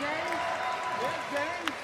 James. Yes, James.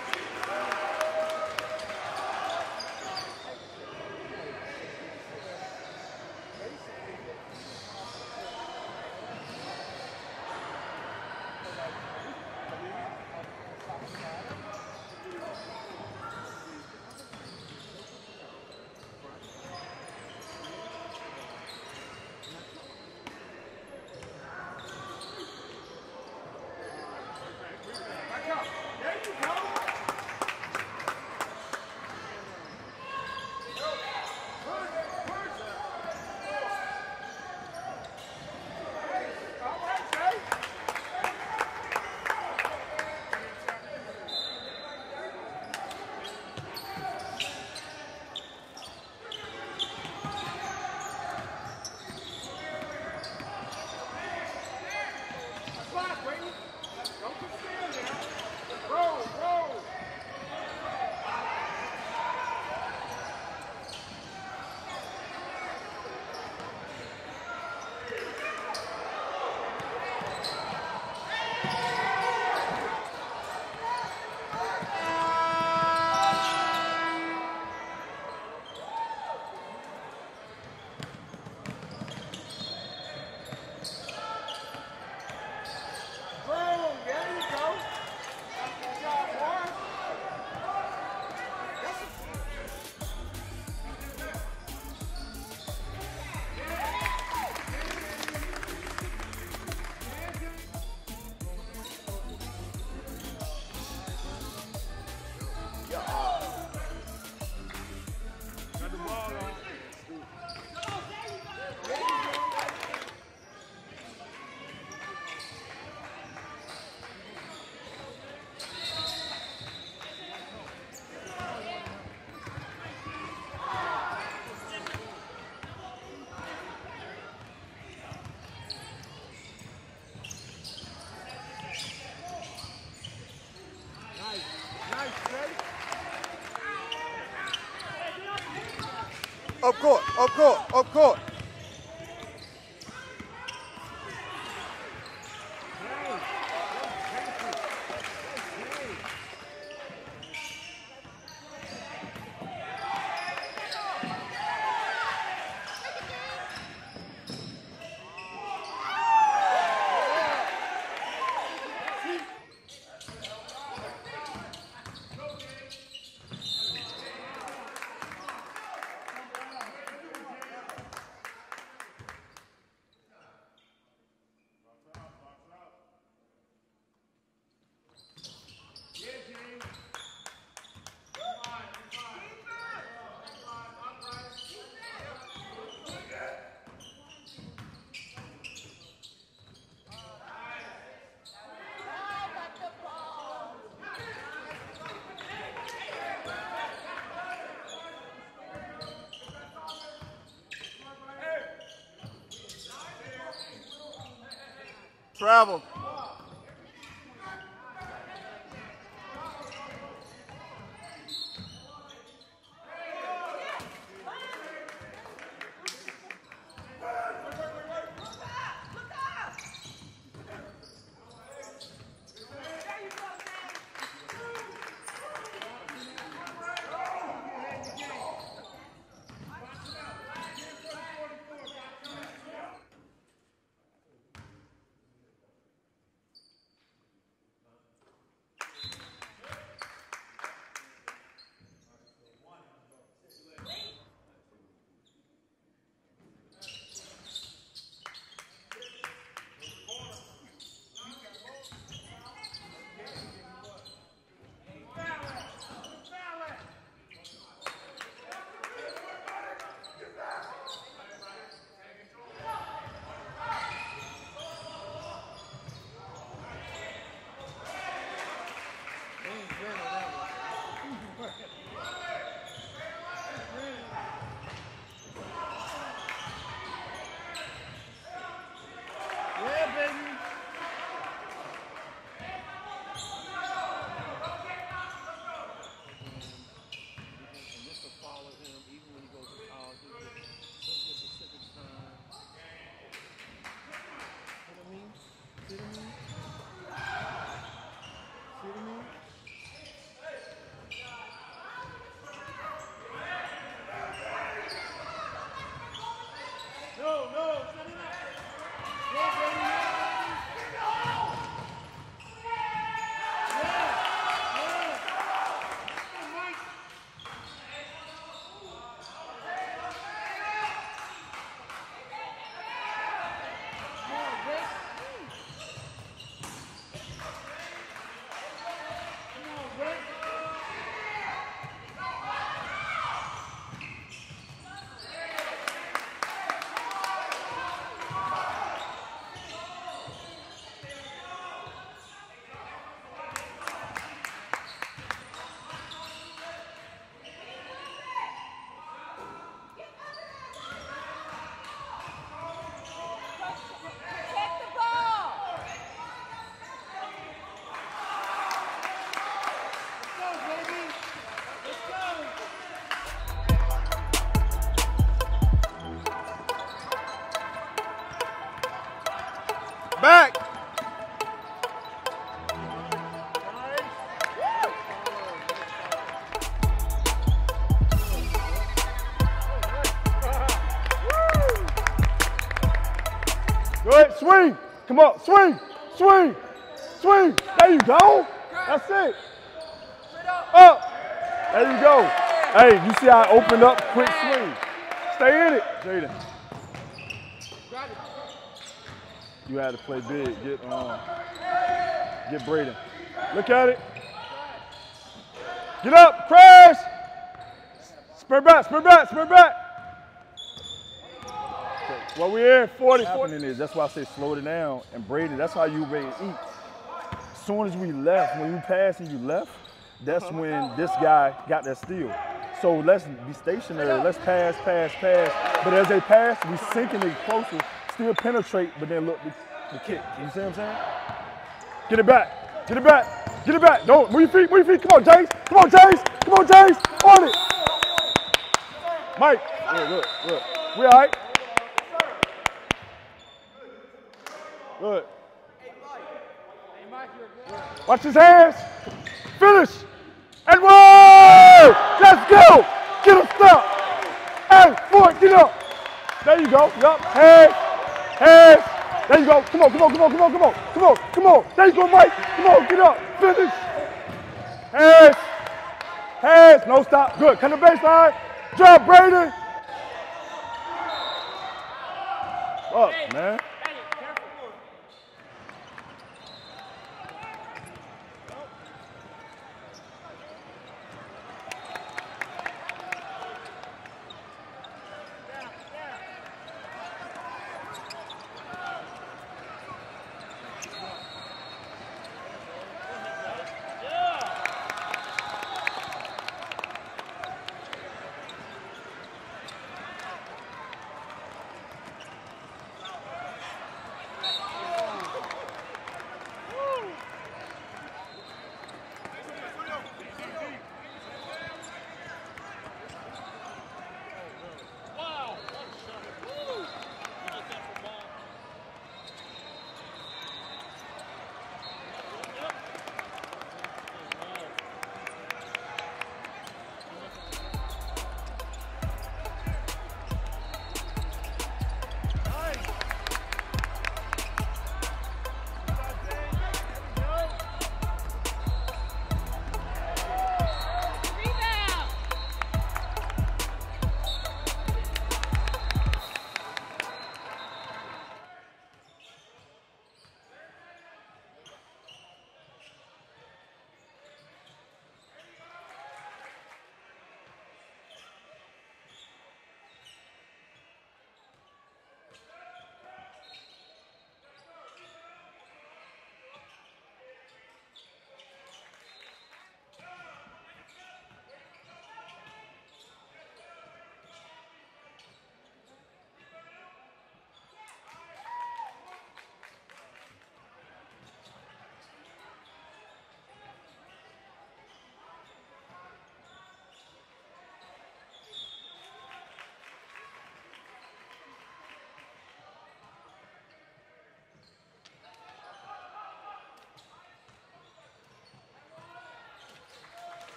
up court, up court, up court. travel. Swing! Come on, swing! Swing! Swing! There you go! That's it! Up! There you go! Hey, you see how I opened up? Quick swing. Stay in it, Jaden. You had to play big. Get um, get Braden. Look at it. Get up, crash. Spin back, spin back, spin back. Well, we're in 40. Happening is that's why I say slow it down. And Braden, that's how you ready to eat. As soon as we left, when you passed and you left, that's uh-huh. when this guy got that steal. So let's be stationary. Let's pass, pass, pass. But as they pass, we sinking it closer, still penetrate, but then look the, the kick. You see what I'm saying? Get it back. Get it back. Get it back. Don't move your feet. Move your feet. Come on, James. Come on, James. Come on, James. On it. Mike. Look, look, look. We all right. Good. Watch his hands. Finish. And whoa! Let's go. Get a stop. Hey, boy, get up. There you go. Yup. Hands. Hands. There you go. Come on, come on, come on, come on, come on, come on, come on. There you go, Mike. Come on, get up. Finish. Hands. Hands. No stop. Good. Come to baseline. Job, Brayden. Up, man.